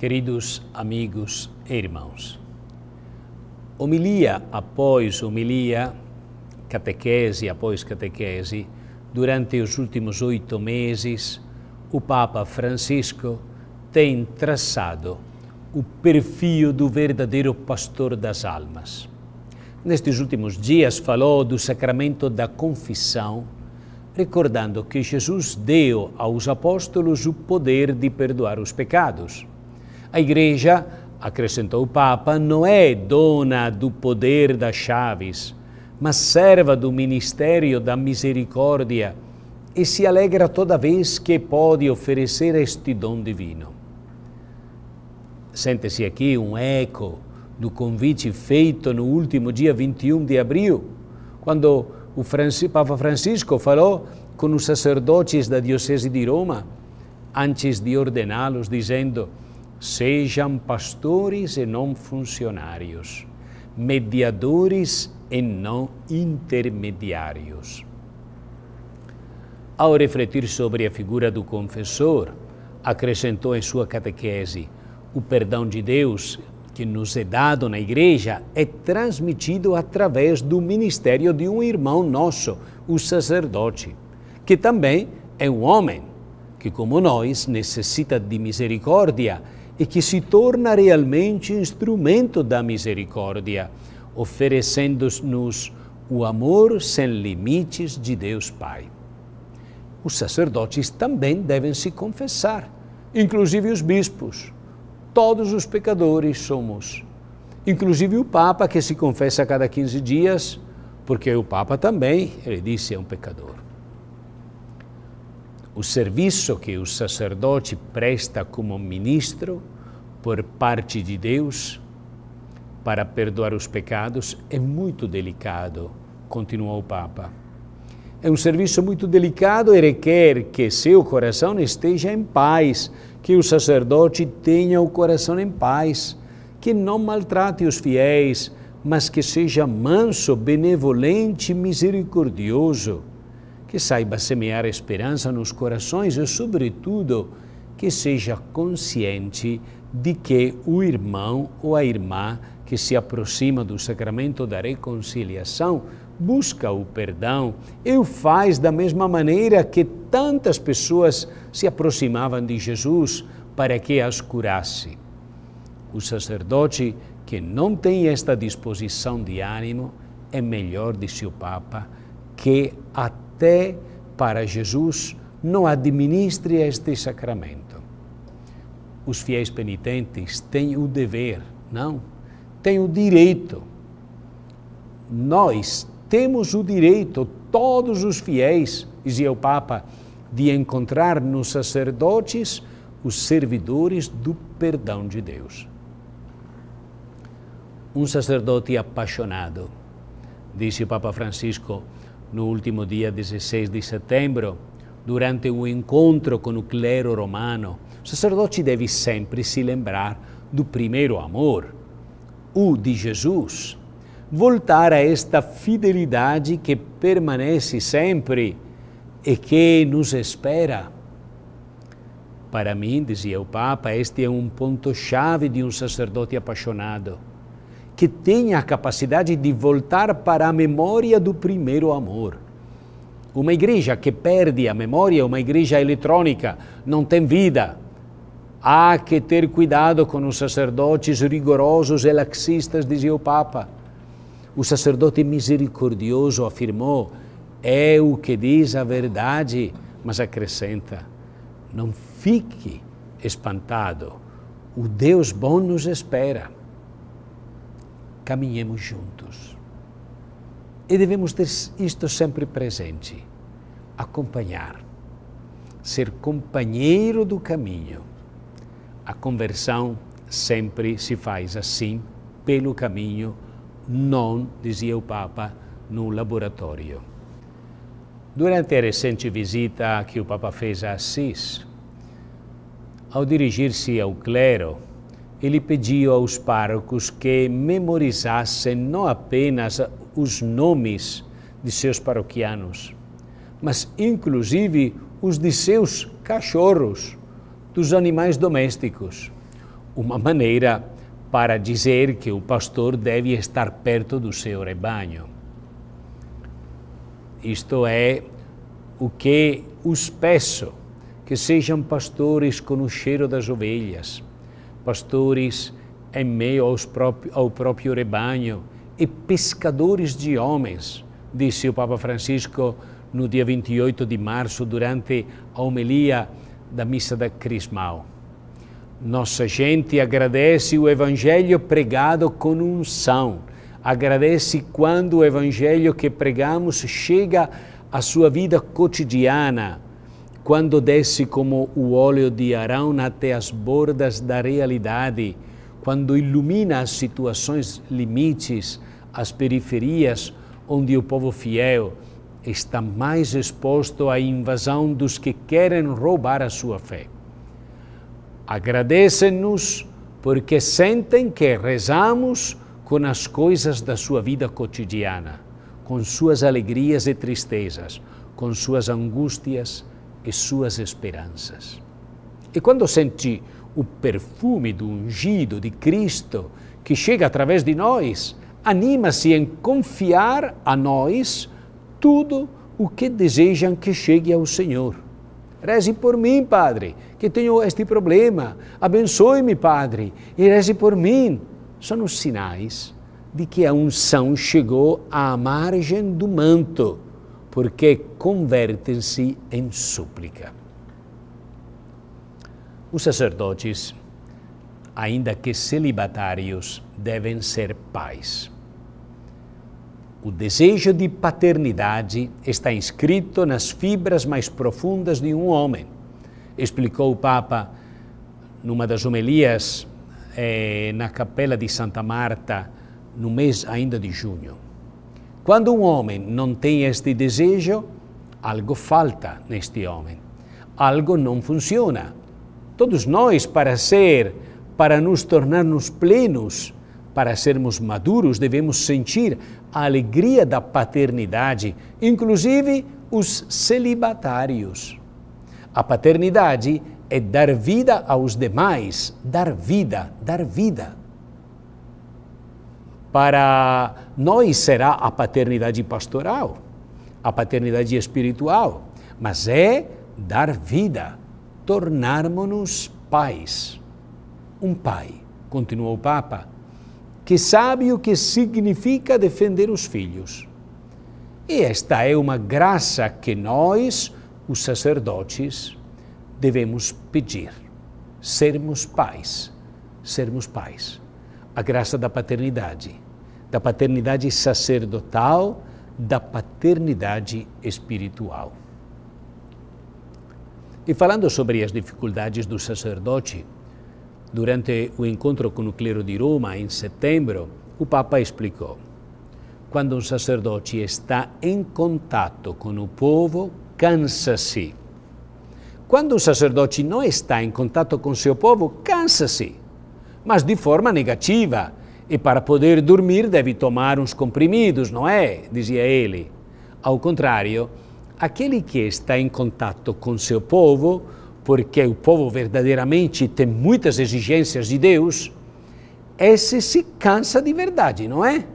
Queridos amigos e irmãos, homilia após homilia, catequese após catequese, durante os últimos oito meses, o Papa Francisco tem traçado o perfil do verdadeiro pastor das almas. Nestes últimos dias falou do sacramento da confissão, recordando que Jesus deu aos apóstolos o poder de perdoar os pecados. A Igreja, acrescentou o Papa, não é dona do poder das chaves, mas serva do ministério da misericórdia e se alegra toda vez que pode oferecer este dom divino. Sente-se aqui um eco do convite feito no último dia 21 de abril, quando o Papa Francisco falou com os sacerdotes da Diocese de Roma, antes de ordená-los, dizendo: Sejam pastores e não funcionários, mediadores e não intermediários. Ao refletir sobre a figura do confessor, acrescentou em sua catequese: o perdão de Deus que nos é dado na igreja é transmitido através do ministério de um irmão nosso, o sacerdote, que também é um homem, que, como nós, necessita de misericórdia e que se torna realmente instrumento da misericórdia, oferecendo-nos o amor sem limites de Deus Pai. Os sacerdotes também devem se confessar, inclusive os bispos. Todos os pecadores somos, inclusive o Papa que se confessa a cada 15 dias, porque o Papa também, ele disse, é um pecador o serviço que o sacerdote presta como ministro por parte de Deus para perdoar os pecados é muito delicado, continuou o Papa. É um serviço muito delicado e requer que seu coração esteja em paz, que o sacerdote tenha o coração em paz, que não maltrate os fiéis, mas que seja manso, benevolente misericordioso que saiba semear esperança nos corações e, sobretudo, que seja consciente de que o irmão ou a irmã que se aproxima do sacramento da reconciliação busca o perdão e o faz da mesma maneira que tantas pessoas se aproximavam de Jesus para que as curasse. O sacerdote que não tem esta disposição de ânimo é melhor, disse o Papa, que até até para Jesus não administre este sacramento. Os fiéis penitentes têm o dever, não, têm o direito. Nós temos o direito, todos os fiéis, dizia o Papa, de encontrar nos sacerdotes os servidores do perdão de Deus. Um sacerdote apaixonado, disse o Papa Francisco, no último dia 16 de setembro, durante um encontro com o clero romano, o sacerdote deve sempre se lembrar do primeiro amor, o de Jesus. Voltar a esta fidelidade que permanece sempre e que nos espera. Para mim, dizia o Papa, este é um ponto-chave de um sacerdote apaixonado que tenha a capacidade de voltar para a memória do primeiro amor. Uma igreja que perde a memória, uma igreja eletrônica, não tem vida. Há que ter cuidado com os sacerdotes rigorosos e laxistas, dizia o Papa. O sacerdote misericordioso afirmou: é o que diz a verdade, mas acrescenta: não fique espantado, o Deus bom nos espera caminhemos juntos. E devemos ter isto sempre presente: acompanhar, ser companheiro do caminho. A conversão sempre se faz assim, pelo caminho, não, dizia o Papa, no laboratório. Durante a recente visita que o Papa fez a Assis, ao dirigir-se ao clero, ele pediu aos párocos que memorizassem não apenas os nomes de seus paroquianos, mas inclusive os de seus cachorros, dos animais domésticos. uma maneira para dizer que o pastor deve estar perto do seu rebanho. Isto é o que os peço, que sejam pastores com o cheiro das ovelhas, pastores em meio ao próprio rebanho e pescadores de homens, disse o Papa Francisco no dia 28 de março, durante a homilia da missa da Crismal. Nossa gente agradece o Evangelho pregado com unção, agradece quando o Evangelho que pregamos chega à sua vida cotidiana, quando desce como o óleo de Arão até as bordas da realidade, quando ilumina as situações limites, as periferias, onde o povo fiel está mais exposto à invasão dos que querem roubar a sua fé. Agradecem-nos porque sentem que rezamos com as coisas da sua vida cotidiana, com suas alegrias e tristezas, com suas angústias e suas esperanças. E quando sente o perfume do ungido de Cristo que chega através de nós, anima-se em confiar a nós tudo o que desejam que chegue ao Senhor. Reze por mim, Padre, que tenho este problema. Abençoe-me, Padre, e reze por mim. São os sinais de que a unção chegou à margem do manto, porque convertem-se em súplica. Os sacerdotes, ainda que celibatários, devem ser pais. O desejo de paternidade está inscrito nas fibras mais profundas de um homem, explicou o Papa numa das homilias eh, na capela de Santa Marta, no mês ainda de junho. Quando um homem não tem este desejo, algo falta neste homem, algo não funciona. Todos nós, para ser, para nos tornarmos plenos, para sermos maduros, devemos sentir a alegria da paternidade, inclusive os celibatários. A paternidade é dar vida aos demais, dar vida, dar vida. Para nós será a paternidade pastoral, a paternidade espiritual, mas é dar vida, tornarmos-nos pais. Um pai, continuou o Papa, que sabe o que significa defender os filhos. E esta é uma graça que nós, os sacerdotes, devemos pedir. Sermos pais, sermos pais. A graça da paternidade, da paternidade sacerdotal, da paternidade espiritual. E falando sobre as dificuldades do sacerdote, Durante o encontro com o clero de Roma, em setembro, o Papa explicou: quando um sacerdote está em contato com o povo, cansa-se. Quando o sacerdote não está em contato com seu povo, cansa-se, mas de forma negativa. E para poder dormir deve tomar uns comprimidos, não é? Dizia ele. Ao contrário, aquele que está em contato com seu povo porque o povo verdadeiramente tem muitas exigências de Deus, esse se cansa de verdade, não é?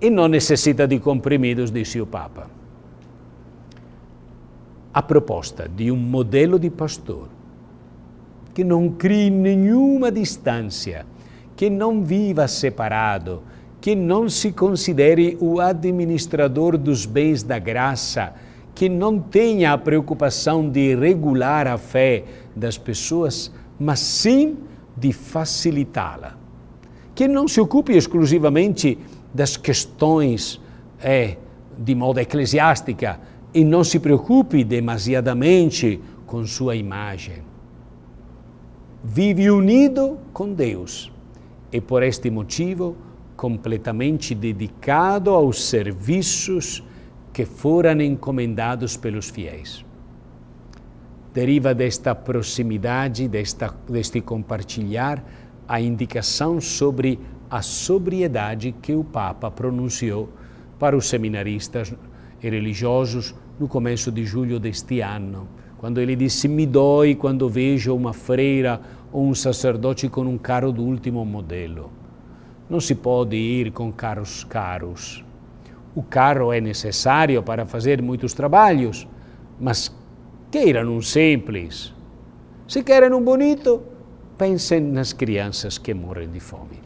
E não necessita de comprimidos, disse o Papa. A proposta de um modelo de pastor que não crie nenhuma distância, que não viva separado, que não se considere o administrador dos bens da graça, que não tenha a preocupação de regular a fé das pessoas, mas sim de facilitá-la. Que não se ocupe exclusivamente das questões é, de modo eclesiástica e não se preocupe demasiadamente com sua imagem. Vive unido com Deus e, por este motivo, completamente dedicado aos serviços que foram encomendados pelos fiéis. Deriva desta proximidade, desta, deste compartilhar, a indicação sobre a sobriedade que o Papa pronunciou para os seminaristas e religiosos no começo de julho deste ano, quando ele disse mi dói quando vejo uma freira ou um sacerdote com um carro do último modelo. Não se pode ir com carros caros. O carro é necessário para fazer muitos trabalhos, mas queiram um simples. Se querem um bonito, pensem nas crianças que morrem de fome.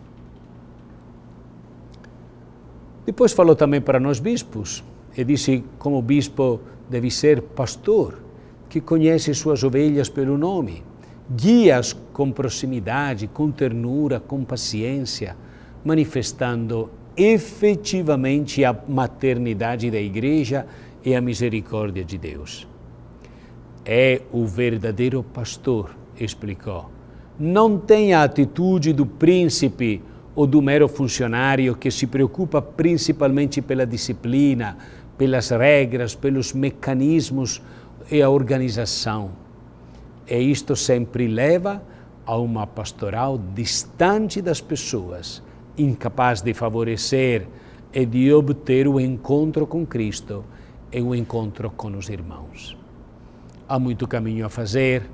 Depois falou também para nós bispos, e disse como bispo deve ser pastor, que conhece suas ovelhas pelo nome, guia-as com proximidade, com ternura, com paciência, manifestando efetivamente a maternidade da Igreja e a misericórdia de Deus. É o verdadeiro pastor, explicou. Não tem a atitude do príncipe ou do mero funcionário que se preocupa principalmente pela disciplina, pelas regras, pelos mecanismos e a organização. E isto sempre leva a uma pastoral distante das pessoas, incapaz de favorecer e de obter o encontro com Cristo e o encontro com os irmãos. Há muito caminho a fazer,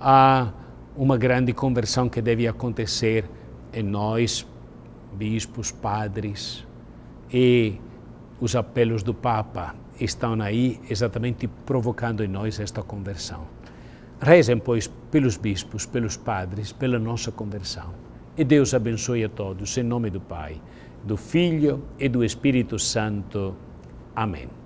há uma grande conversão que deve acontecer em nós, bispos, padres, e os apelos do Papa estão aí exatamente provocando em nós esta conversão. Rezem, pois, pelos bispos, pelos padres, pela nossa conversão. E Deus abençoe a todos, em nome do Pai, do Filho e do Espírito Santo. Amém.